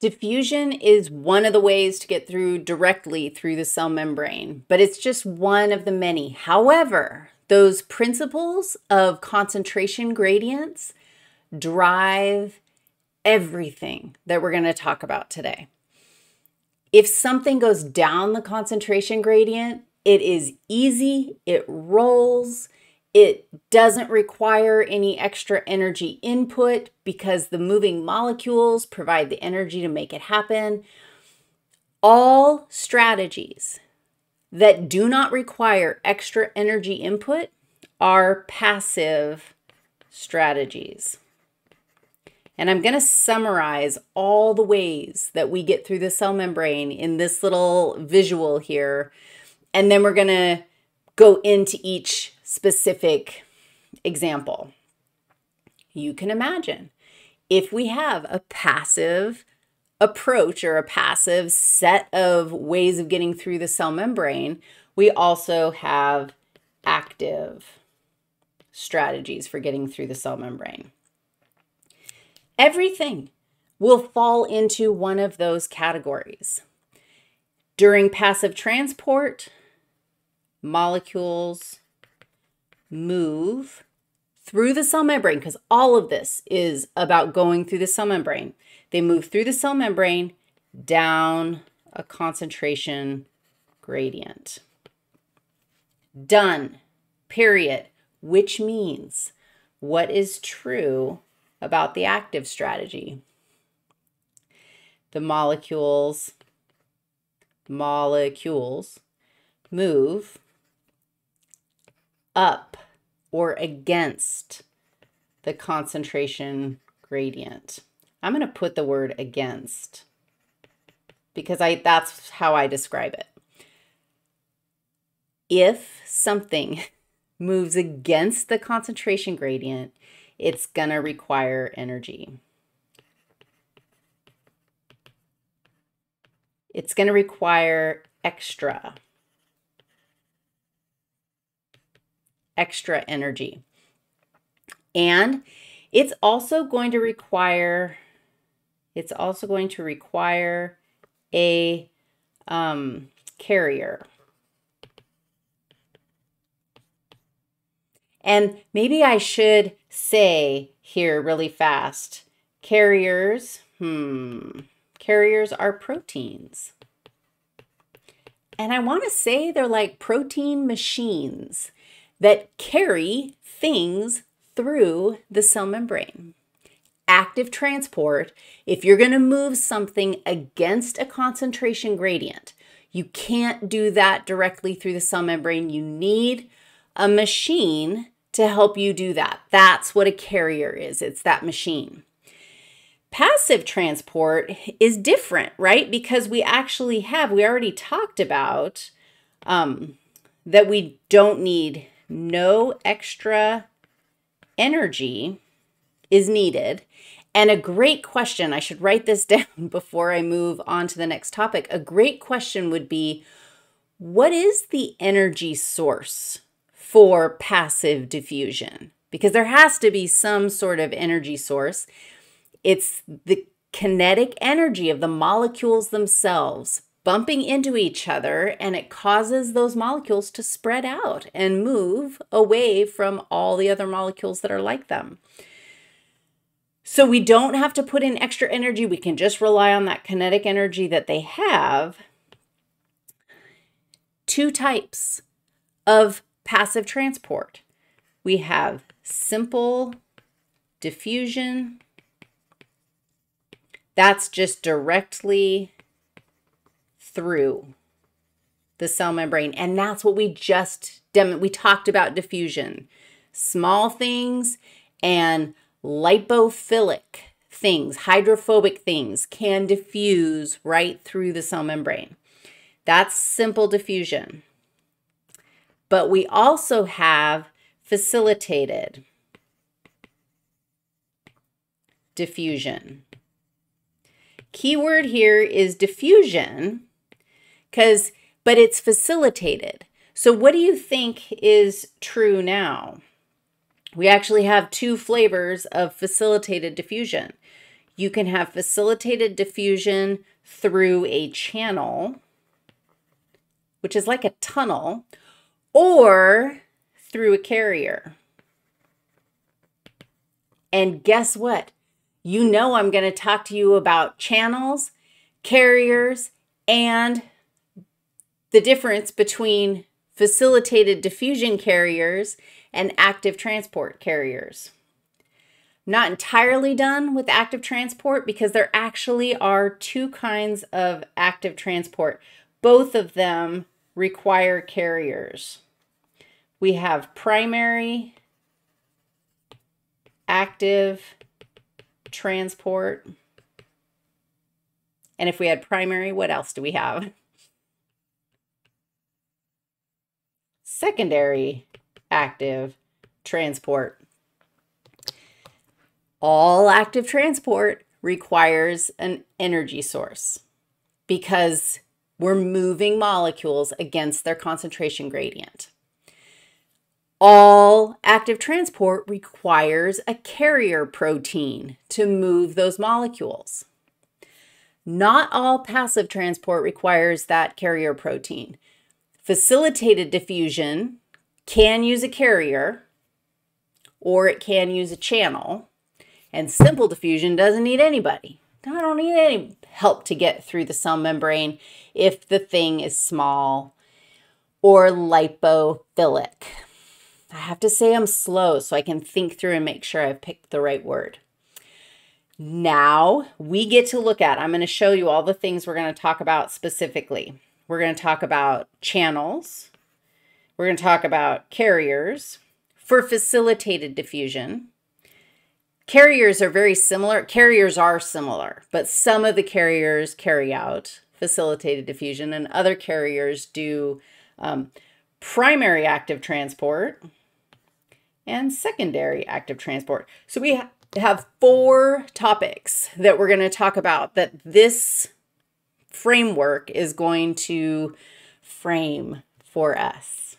Diffusion is one of the ways to get through directly through the cell membrane, but it's just one of the many. However, those principles of concentration gradients drive everything that we're going to talk about today. If something goes down the concentration gradient, it is easy, it rolls, it doesn't require any extra energy input because the moving molecules provide the energy to make it happen. All strategies that do not require extra energy input are passive strategies. And I'm going to summarize all the ways that we get through the cell membrane in this little visual here. And then we're going to go into each specific example. You can imagine if we have a passive approach or a passive set of ways of getting through the cell membrane, we also have active strategies for getting through the cell membrane. Everything will fall into one of those categories. During passive transport, molecules move through the cell membrane because all of this is about going through the cell membrane. They move through the cell membrane down a concentration gradient. Done, period, which means what is true about the active strategy. The molecules, molecules move up or against the concentration gradient. I'm going to put the word against because I that's how I describe it. If something moves against the concentration gradient, it's going to require energy. It's going to require extra, extra energy. And it's also going to require, it's also going to require a um, carrier. And maybe I should say here really fast carriers, hmm, carriers are proteins. And I want to say they're like protein machines that carry things through the cell membrane. Active transport, if you're going to move something against a concentration gradient, you can't do that directly through the cell membrane. You need a machine to help you do that. That's what a carrier is, it's that machine. Passive transport is different, right? Because we actually have, we already talked about um, that we don't need no extra energy is needed. And a great question, I should write this down before I move on to the next topic. A great question would be what is the energy source for passive diffusion because there has to be some sort of energy source. It's the kinetic energy of the molecules themselves bumping into each other, and it causes those molecules to spread out and move away from all the other molecules that are like them. So we don't have to put in extra energy. We can just rely on that kinetic energy that they have. Two types of passive transport. We have simple diffusion. That's just directly through the cell membrane. And that's what we just dem we talked about diffusion. Small things and lipophilic things, hydrophobic things can diffuse right through the cell membrane. That's simple diffusion but we also have facilitated diffusion. Keyword here is diffusion because but it's facilitated. So what do you think is true now? We actually have two flavors of facilitated diffusion. You can have facilitated diffusion through a channel, which is like a tunnel, or through a carrier. And guess what? You know I'm going to talk to you about channels, carriers, and the difference between facilitated diffusion carriers and active transport carriers. Not entirely done with active transport because there actually are two kinds of active transport. Both of them require carriers. We have primary active transport. And if we had primary, what else do we have? Secondary active transport. All active transport requires an energy source because we're moving molecules against their concentration gradient. All active transport requires a carrier protein to move those molecules. Not all passive transport requires that carrier protein. Facilitated diffusion can use a carrier or it can use a channel. And simple diffusion doesn't need anybody. I don't need any help to get through the cell membrane if the thing is small or lipophilic. I have to say I'm slow so I can think through and make sure I've picked the right word. Now we get to look at, I'm going to show you all the things we're going to talk about specifically. We're going to talk about channels. We're going to talk about carriers for facilitated diffusion. Carriers are very similar. Carriers are similar, but some of the carriers carry out facilitated diffusion and other carriers do um, primary active transport and secondary active transport. So we ha have four topics that we're going to talk about that this framework is going to frame for us.